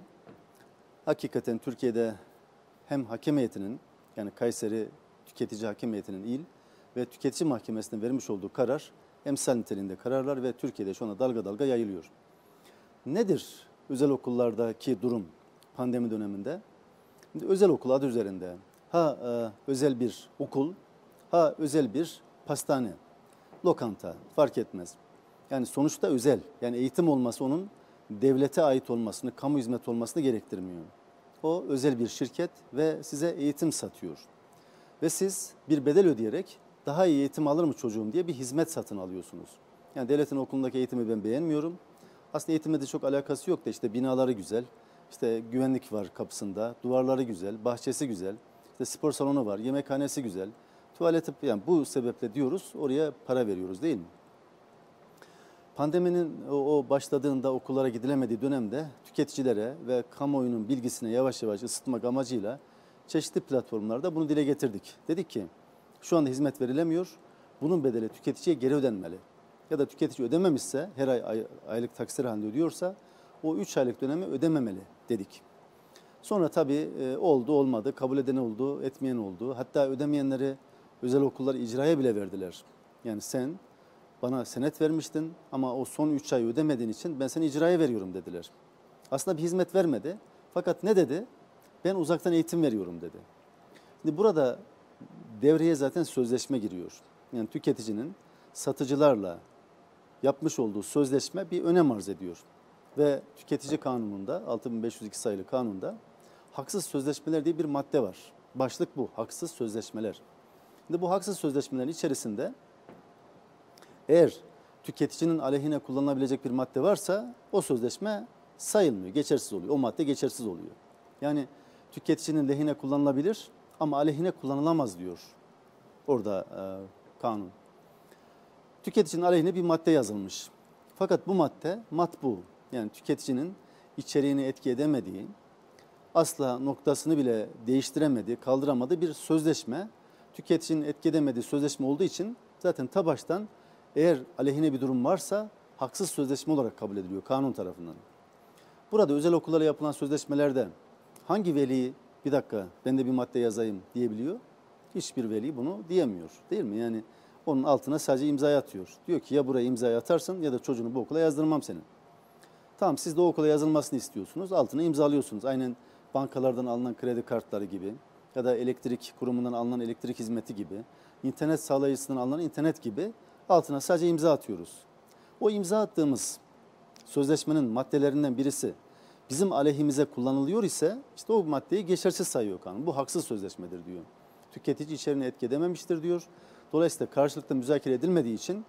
hakikaten Türkiye'de hem hakem heyetinin yani Kayseri Tüketici Hakem Heyeti'nin il ve tüketici mahkemesinin vermiş olduğu karar emsal niteliğinde kararlar ve Türkiye'de şu anda dalga dalga yayılıyor. Nedir özel okullardaki durum pandemi döneminde? Şimdi özel okul adı üzerinde ha e, özel bir okul ha özel bir pastane, lokanta fark etmez. Yani sonuçta özel. Yani eğitim olması onun devlete ait olmasını, kamu hizmet olmasını gerektirmiyor. O özel bir şirket ve size eğitim satıyor. Ve siz bir bedel ödeyerek daha iyi eğitim alır mı çocuğum diye bir hizmet satın alıyorsunuz. Yani devletin okulundaki eğitimi ben beğenmiyorum. Aslında eğitimle de çok alakası yok da işte binaları güzel, işte güvenlik var kapısında, duvarları güzel, bahçesi güzel, işte spor salonu var, yemekhanesi güzel, tuvaleti yani bu sebeple diyoruz oraya para veriyoruz değil mi? Pandeminin o, başladığında okullara gidilemediği dönemde tüketicilere ve kamuoyunun bilgisine yavaş yavaş ısıtmak amacıyla çeşitli platformlarda bunu dile getirdik. Dedik ki şu anda hizmet verilemiyor, bunun bedeli tüketiciye geri ödenmeli. Ya da tüketici ödememişse, her ay, ay aylık taksir halinde ödüyorsa o 3 aylık dönemi ödememeli dedik. Sonra tabii e, oldu olmadı, kabul eden oldu, etmeyen oldu. Hatta ödemeyenleri özel okullar icraya bile verdiler. Yani sen bana senet vermiştin ama o son 3 ay ödemediğin için ben seni icraya veriyorum dediler. Aslında bir hizmet vermedi. Fakat ne dedi? Ben uzaktan eğitim veriyorum dedi. Şimdi burada devreye zaten sözleşme giriyor. Yani tüketicinin satıcılarla yapmış olduğu sözleşme bir önem arz ediyor. Ve tüketici kanununda 6502 sayılı kanunda haksız sözleşmeler diye bir madde var. Başlık bu, haksız sözleşmeler. Şimdi bu haksız sözleşmelerin içerisinde eğer tüketicinin aleyhine kullanılabilecek bir madde varsa o sözleşme sayılmıyor, geçersiz oluyor. O madde geçersiz oluyor. Yani tüketicinin lehine kullanılabilir ama aleyhine kullanılamaz diyor orada e, kanun. Tüketicinin aleyhine bir madde yazılmış. Fakat bu madde matbu yani tüketicinin içeriğini etki edemediği, asla noktasını bile değiştiremediği, kaldıramadığı bir sözleşme. Tüketicinin etki edemediği sözleşme olduğu için zaten ta baştan eğer aleyhine bir durum varsa haksız sözleşme olarak kabul ediliyor kanun tarafından. Burada özel okullarla yapılan sözleşmelerde hangi veli bir dakika ben de bir madde yazayım diyebiliyor? Hiçbir veli bunu diyemiyor değil mi? Yani onun altına sadece imza atıyor. Diyor ki ya buraya imza atarsın ya da çocuğunu bu okula yazdırmam senin. Tamam siz de o okula yazılmasını istiyorsunuz. Altına imzalıyorsunuz. Aynen bankalardan alınan kredi kartları gibi ya da elektrik kurumundan alınan elektrik hizmeti gibi, internet sağlayıcısından alınan internet gibi altına sadece imza atıyoruz. O imza attığımız sözleşmenin maddelerinden birisi bizim aleyhimize kullanılıyor ise işte o maddeyi geçersiz sayıyor kanun. Bu haksız sözleşmedir diyor. Tüketici içeriğini etki edememiştir diyor. Dolayısıyla karşılıklı müzakere edilmediği için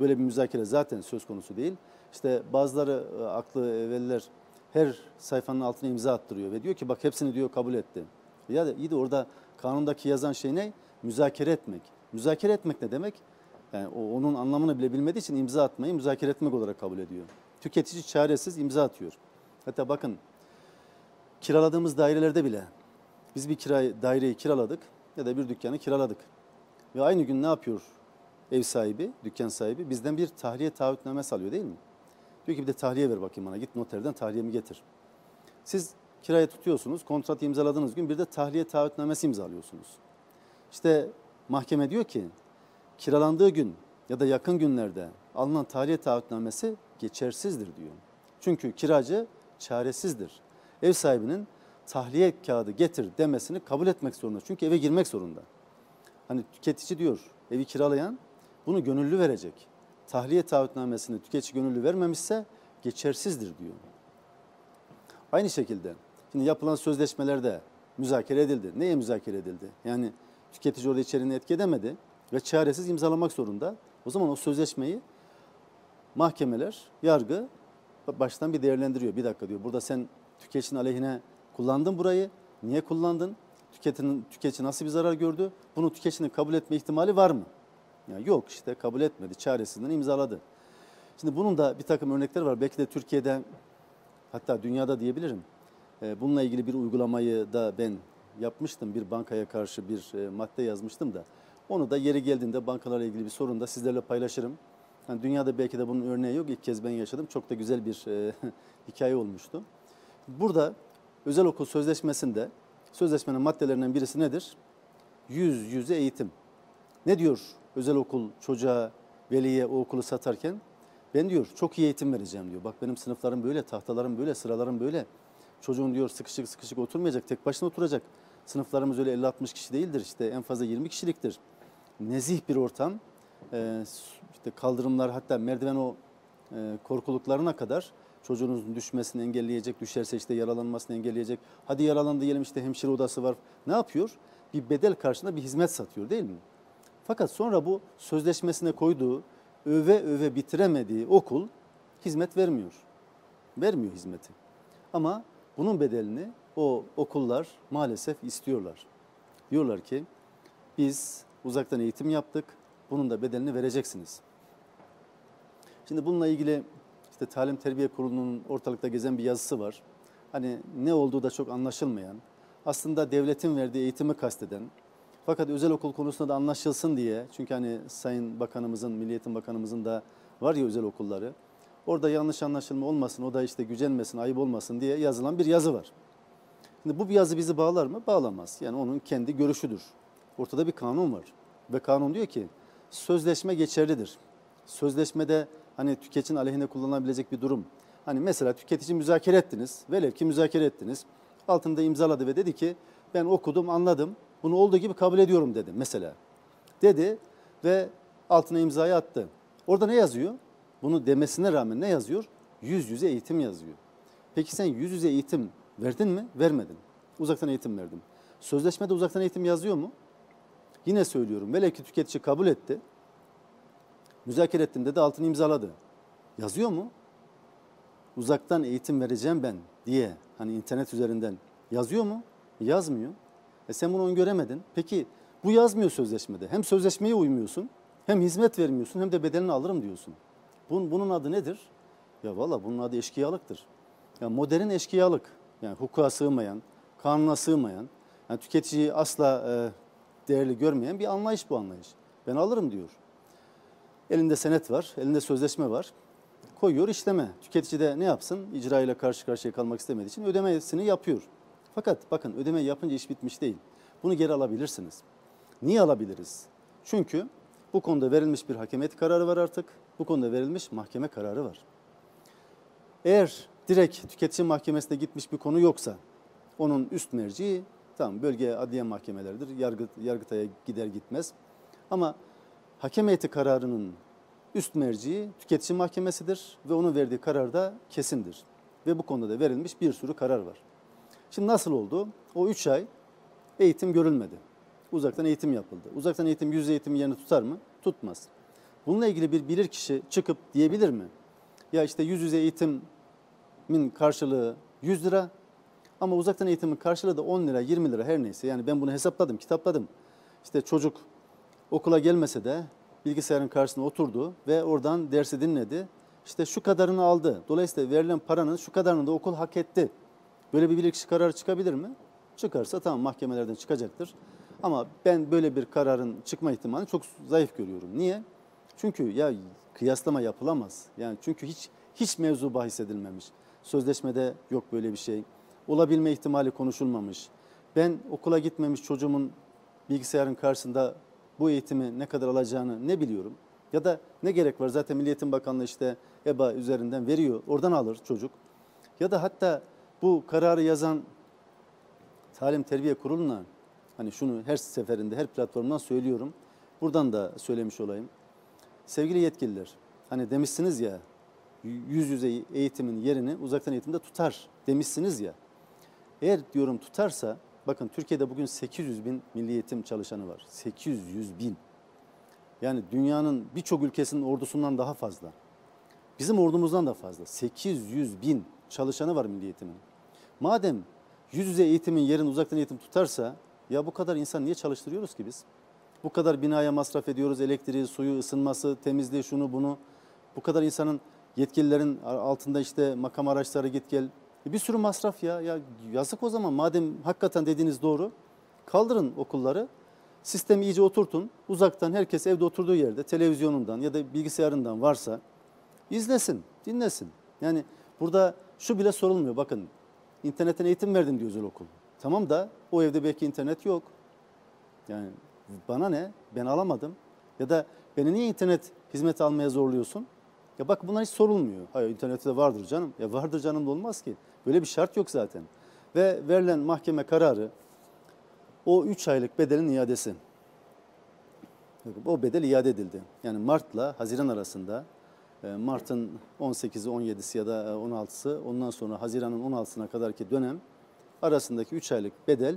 böyle bir müzakere zaten söz konusu değil. İşte bazıları e, aklı evveller her sayfanın altına imza attırıyor ve diyor ki bak hepsini diyor kabul etti. Ya da iyi de orada kanundaki yazan şey ne? Müzakere etmek. Müzakere etmek ne demek? Yani o, onun anlamını bile bilmediği için imza atmayı müzakere etmek olarak kabul ediyor. Tüketici çaresiz imza atıyor. Hatta bakın kiraladığımız dairelerde bile biz bir kira, daireyi kiraladık ya da bir dükkanı kiraladık. Ve aynı gün ne yapıyor ev sahibi, dükkan sahibi? Bizden bir tahliye taahhütnamesi alıyor değil mi? Diyor ki bir de tahliye ver bakayım bana. Git noterden tahliyemi getir. Siz kiraya tutuyorsunuz. Kontrat imzaladığınız gün bir de tahliye taahhütnamesi imzalıyorsunuz. İşte mahkeme diyor ki kiralandığı gün ya da yakın günlerde alınan tahliye taahhütnamesi geçersizdir diyor. Çünkü kiracı çaresizdir. Ev sahibinin tahliye kağıdı getir demesini kabul etmek zorunda. Çünkü eve girmek zorunda. Hani tüketici diyor evi kiralayan bunu gönüllü verecek. Tahliye taahhütnamesini tüketici gönüllü vermemişse geçersizdir diyor. Aynı şekilde şimdi yapılan sözleşmelerde müzakere edildi. Neye müzakere edildi? Yani tüketici orada içeriğini etki edemedi ve çaresiz imzalamak zorunda. O zaman o sözleşmeyi mahkemeler, yargı baştan bir değerlendiriyor. Bir dakika diyor burada sen tüketicinin aleyhine kullandın burayı. Niye kullandın? Tüketicinin, tüketici nasıl bir zarar gördü? Bunu tüketicinin kabul etme ihtimali var mı? Yani yok işte kabul etmedi. Çaresizliğini imzaladı. Şimdi bunun da bir takım örnekleri var. Belki de Türkiye'de hatta dünyada diyebilirim. Ee, bununla ilgili bir uygulamayı da ben yapmıştım. Bir bankaya karşı bir e, madde yazmıştım da. Onu da yeri geldiğinde bankalarla ilgili bir sorun da sizlerle paylaşırım. Yani dünyada belki de bunun örneği yok. İlk kez ben yaşadım. Çok da güzel bir e, hikaye olmuştu. Burada özel okul sözleşmesinde sözleşmenin maddelerinden birisi nedir? Yüz yüze eğitim. Ne diyor özel okul çocuğa, veliye o okulu satarken? Ben diyor çok iyi eğitim vereceğim diyor. Bak benim sınıflarım böyle, tahtalarım böyle, sıralarım böyle. Çocuğun diyor sıkışık sıkışık oturmayacak, tek başına oturacak. Sınıflarımız öyle 50-60 kişi değildir işte en fazla 20 kişiliktir. Nezih bir ortam e, işte kaldırımlar hatta merdiven o e, korkuluklarına kadar çocuğunuzun düşmesini engelleyecek, düşerse işte yaralanmasını engelleyecek. Hadi yaralandı diyelim işte hemşire odası var. Ne yapıyor? Bir bedel karşılığında bir hizmet satıyor değil mi? Fakat sonra bu sözleşmesine koyduğu, öve öve bitiremediği okul hizmet vermiyor. Vermiyor hizmeti. Ama bunun bedelini o okullar maalesef istiyorlar. Diyorlar ki biz uzaktan eğitim yaptık, bunun da bedelini vereceksiniz. Şimdi bununla ilgili işte Talim Terbiye Kurulu'nun ortalıkta gezen bir yazısı var. Hani ne olduğu da çok anlaşılmayan, aslında devletin verdiği eğitimi kasteden, fakat özel okul konusunda da anlaşılsın diye, çünkü hani Sayın Bakanımızın, Milli Eğitim Bakanımızın da var ya özel okulları, orada yanlış anlaşılma olmasın, o da işte gücenmesin, ayıp olmasın diye yazılan bir yazı var. Şimdi bu bir yazı bizi bağlar mı? Bağlamaz. Yani onun kendi görüşüdür. Ortada bir kanun var. Ve kanun diyor ki sözleşme geçerlidir. Sözleşmede hani tüketicinin aleyhine kullanılabilecek bir durum. Hani mesela tüketici müzakere ettiniz. Velev ki müzakere ettiniz. Altında imzaladı ve dedi ki ben okudum anladım. Bunu olduğu gibi kabul ediyorum dedi mesela. Dedi ve altına imzayı attı. Orada ne yazıyor? Bunu demesine rağmen ne yazıyor? Yüz yüze eğitim yazıyor. Peki sen yüz yüze eğitim verdin mi? Vermedin. Uzaktan eğitim verdim. Sözleşmede uzaktan eğitim yazıyor mu? Yine söylüyorum. Velev ki tüketici kabul etti. Müzakere ettim dedi altını imzaladı. Yazıyor mu? Uzaktan eğitim vereceğim ben diye hani internet üzerinden yazıyor mu? Yazmıyor. E sen bunu öngöremedin. Peki bu yazmıyor sözleşmede. Hem sözleşmeye uymuyorsun, hem hizmet vermiyorsun, hem de bedelini alırım diyorsun. Bunun, bunun adı nedir? Ya valla bunun adı eşkıyalıktır. Ya modern eşkıyalık. Yani hukuka sığmayan, kanuna sığmayan, yani tüketiciyi asla e, değerli görmeyen bir anlayış bu anlayış. Ben alırım diyor. Elinde senet var, elinde sözleşme var. Koyuyor işleme. Tüketici de ne yapsın? İcra ile karşı karşıya kalmak istemediği için ödemesini yapıyor. Fakat bakın ödeme yapınca iş bitmiş değil. Bunu geri alabilirsiniz. Niye alabiliriz? Çünkü bu konuda verilmiş bir hakemiyet kararı var artık. Bu konuda verilmiş mahkeme kararı var. Eğer direkt tüketici mahkemesine gitmiş bir konu yoksa onun üst merci tamam bölge adliye mahkemeleridir. Yargı, yargıtaya gider gitmez. Ama hakem heyeti kararının üst merci tüketici mahkemesidir ve onun verdiği karar da kesindir. Ve bu konuda da verilmiş bir sürü karar var. Şimdi nasıl oldu? O üç ay eğitim görülmedi. Uzaktan eğitim yapıldı. Uzaktan eğitim yüz eğitim yerini tutar mı? Tutmaz. Bununla ilgili bir bilir kişi çıkıp diyebilir mi? Ya işte yüz yüze eğitimin karşılığı 100 lira ama uzaktan eğitimin karşılığı da 10 lira, 20 lira her neyse. Yani ben bunu hesapladım, kitapladım. İşte çocuk okula gelmese de bilgisayarın karşısına oturdu ve oradan dersi dinledi. İşte şu kadarını aldı. Dolayısıyla verilen paranın şu kadarını da okul hak etti. Böyle bir bilirkişi kararı çıkabilir mi? Çıkarsa tamam mahkemelerden çıkacaktır. Ama ben böyle bir kararın çıkma ihtimalini çok zayıf görüyorum. Niye? Çünkü ya kıyaslama yapılamaz. Yani çünkü hiç hiç mevzu bahis edilmemiş. Sözleşmede yok böyle bir şey. Olabilme ihtimali konuşulmamış. Ben okula gitmemiş çocuğumun bilgisayarın karşısında bu eğitimi ne kadar alacağını ne biliyorum. Ya da ne gerek var zaten Milli Eğitim Bakanlığı işte EBA üzerinden veriyor. Oradan alır çocuk. Ya da hatta bu kararı yazan Talim Terbiye Kurulu'na hani şunu her seferinde her platformdan söylüyorum. Buradan da söylemiş olayım. Sevgili yetkililer hani demişsiniz ya yüz yüze eğitimin yerini uzaktan eğitimde tutar demişsiniz ya. Eğer diyorum tutarsa bakın Türkiye'de bugün 800 bin milli eğitim çalışanı var. 800 bin. Yani dünyanın birçok ülkesinin ordusundan daha fazla. Bizim ordumuzdan da fazla. 800 bin çalışanı var milli eğitimin. Madem yüz yüze eğitimin yerini uzaktan eğitim tutarsa ya bu kadar insan niye çalıştırıyoruz ki biz? Bu kadar binaya masraf ediyoruz, elektriği, suyu, ısınması, temizliği, şunu bunu. Bu kadar insanın yetkililerin altında işte makam araçları git gel. E bir sürü masraf ya. Ya yazık o zaman madem hakikaten dediğiniz doğru. Kaldırın okulları. Sistemi iyice oturtun. Uzaktan herkes evde oturduğu yerde televizyonundan ya da bilgisayarından varsa izlesin, dinlesin. Yani burada şu bile sorulmuyor. Bakın internetten eğitim verdim diyor özel okul. Tamam da o evde belki internet yok. Yani bana ne? Ben alamadım. Ya da beni niye internet hizmeti almaya zorluyorsun? Ya bak bunlar hiç sorulmuyor. Hayır internette de vardır canım. Ya vardır canım da olmaz ki. Böyle bir şart yok zaten. Ve verilen mahkeme kararı o 3 aylık bedelin iadesi. O bedel iade edildi. Yani Mart'la Haziran arasında e, Mart'ın 18'i, 17'si ya da 16'sı ondan sonra Haziran'ın 16'sına kadarki dönem arasındaki 3 aylık bedel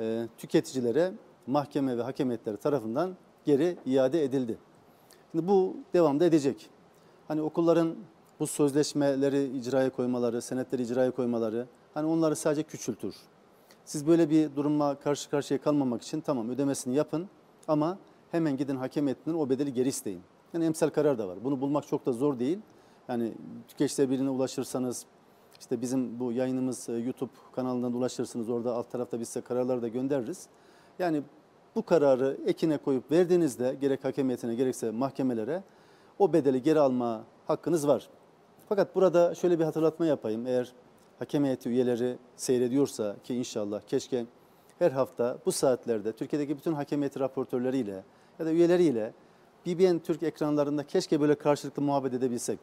e, tüketicilere mahkeme ve hakem heyetleri tarafından geri iade edildi. Şimdi bu devamda edecek. Hani okulların bu sözleşmeleri icraya koymaları, senetleri icraya koymaları hani onları sadece küçültür. Siz böyle bir durumla karşı karşıya kalmamak için tamam ödemesini yapın ama hemen gidin hakem heyetinden o bedeli geri isteyin. Yani emsal karar da var. Bunu bulmak çok da zor değil. Yani tüketiciler birine ulaşırsanız işte bizim bu yayınımız e, YouTube kanalından ulaşırsınız. Orada alt tarafta biz size kararları da göndeririz. Yani bu kararı ekine koyup verdiğinizde gerek hakem heyetine gerekse mahkemelere o bedeli geri alma hakkınız var. Fakat burada şöyle bir hatırlatma yapayım. Eğer hakem heyeti üyeleri seyrediyorsa ki inşallah keşke her hafta bu saatlerde Türkiye'deki bütün hakem heyeti raportörleriyle ya da üyeleriyle BBN Türk ekranlarında keşke böyle karşılıklı muhabbet edebilsek.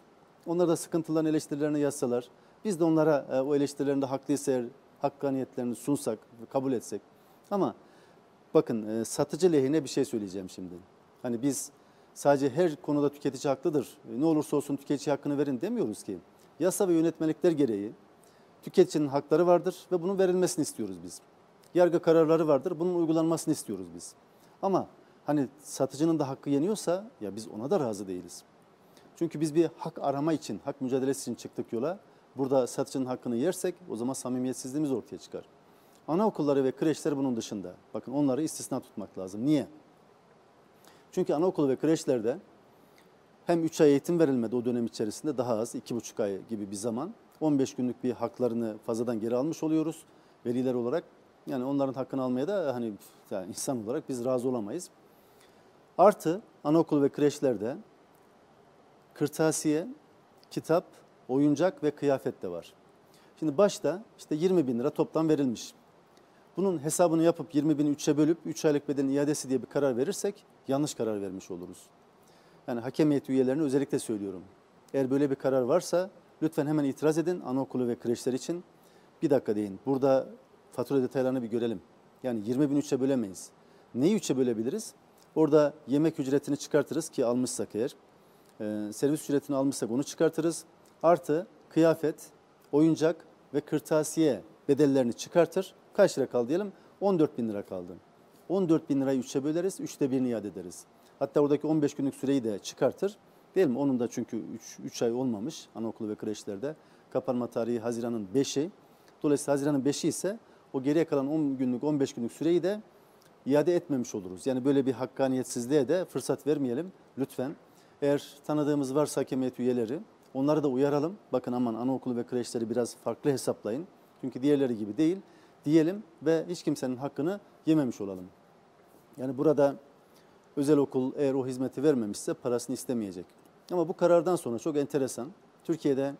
Onlar da sıkıntılarını, eleştirilerini yazsalar. Biz de onlara e, o eleştirilerinde haklıysa eğer hakkaniyetlerini sunsak, kabul etsek. Ama bakın e, satıcı lehine bir şey söyleyeceğim şimdi. Hani biz sadece her konuda tüketici haklıdır. E, Ne olursa olsun tüketici hakkını verin demiyoruz ki. Yasa ve yönetmelikler gereği tüketicinin hakları vardır ve bunun verilmesini istiyoruz biz. Yargı kararları vardır, bunun uygulanmasını istiyoruz biz. Ama hani satıcının da hakkı yeniyorsa ya biz ona da razı değiliz. Çünkü biz bir hak arama için, hak mücadelesi için çıktık yola. Burada satıcının hakkını yersek o zaman samimiyetsizliğimiz ortaya çıkar. Anaokulları ve kreşler bunun dışında. Bakın onları istisna tutmak lazım. Niye? Çünkü anaokulu ve kreşlerde hem 3 ay eğitim verilmedi o dönem içerisinde daha az 2,5 ay gibi bir zaman. 15 günlük bir haklarını fazladan geri almış oluyoruz veliler olarak. Yani onların hakkını almaya da hani yani insan olarak biz razı olamayız. Artı anaokulu ve kreşlerde kırtasiye, kitap, oyuncak ve kıyafet de var. Şimdi başta işte 20 bin lira toplam verilmiş. Bunun hesabını yapıp 20 bini 3'e bölüp 3 aylık bedelin iadesi diye bir karar verirsek yanlış karar vermiş oluruz. Yani hakem heyeti üyelerine özellikle söylüyorum. Eğer böyle bir karar varsa lütfen hemen itiraz edin anaokulu ve kreşler için. Bir dakika deyin. Burada fatura detaylarını bir görelim. Yani 20 bin 3'e bölemeyiz. Neyi 3'e bölebiliriz? Orada yemek ücretini çıkartırız ki almışsak eğer. Ee, servis ücretini almışsak onu çıkartırız. Artı kıyafet, oyuncak ve kırtasiye bedellerini çıkartır. Kaç lira kaldı diyelim? 14 bin lira kaldı. 14 bin lirayı 3'e böleriz, 3'te birini iade ederiz. Hatta oradaki 15 günlük süreyi de çıkartır. Değil mi? Onun da çünkü 3, 3 ay olmamış anaokulu ve kreşlerde. Kapanma tarihi Haziran'ın 5'i. Dolayısıyla Haziran'ın 5'i ise o geriye kalan 10 günlük, 15 günlük süreyi de iade etmemiş oluruz. Yani böyle bir hakkaniyetsizliğe de fırsat vermeyelim lütfen. Eğer tanıdığımız varsa hakem heyeti üyeleri onları da uyaralım. Bakın aman anaokulu ve kreşleri biraz farklı hesaplayın. Çünkü diğerleri gibi değil diyelim ve hiç kimsenin hakkını yememiş olalım. Yani burada özel okul eğer o hizmeti vermemişse parasını istemeyecek. Ama bu karardan sonra çok enteresan. Türkiye'de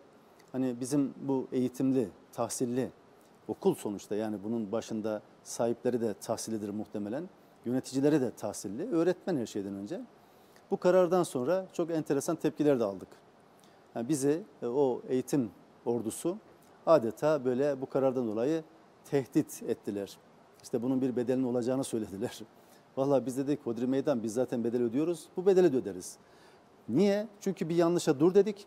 hani bizim bu eğitimli, tahsilli okul sonuçta yani bunun başında sahipleri de tahsillidir muhtemelen. Yöneticileri de tahsilli, öğretmen her şeyden önce. Bu karardan sonra çok enteresan tepkiler de aldık. Yani bizi e, o eğitim ordusu adeta böyle bu karardan dolayı tehdit ettiler. İşte bunun bir bedelinin olacağını söylediler. Vallahi biz dedik Hodri Meydan biz zaten bedel ödüyoruz. Bu bedeli de öderiz. Niye? Çünkü bir yanlışa dur dedik.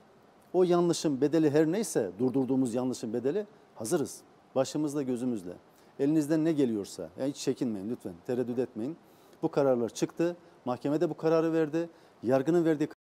O yanlışın bedeli her neyse durdurduğumuz yanlışın bedeli hazırız. Başımızla gözümüzle. Elinizden ne geliyorsa yani hiç çekinmeyin lütfen tereddüt etmeyin. Bu kararlar çıktı. Mahkemede bu kararı verdi. Yargının verdiği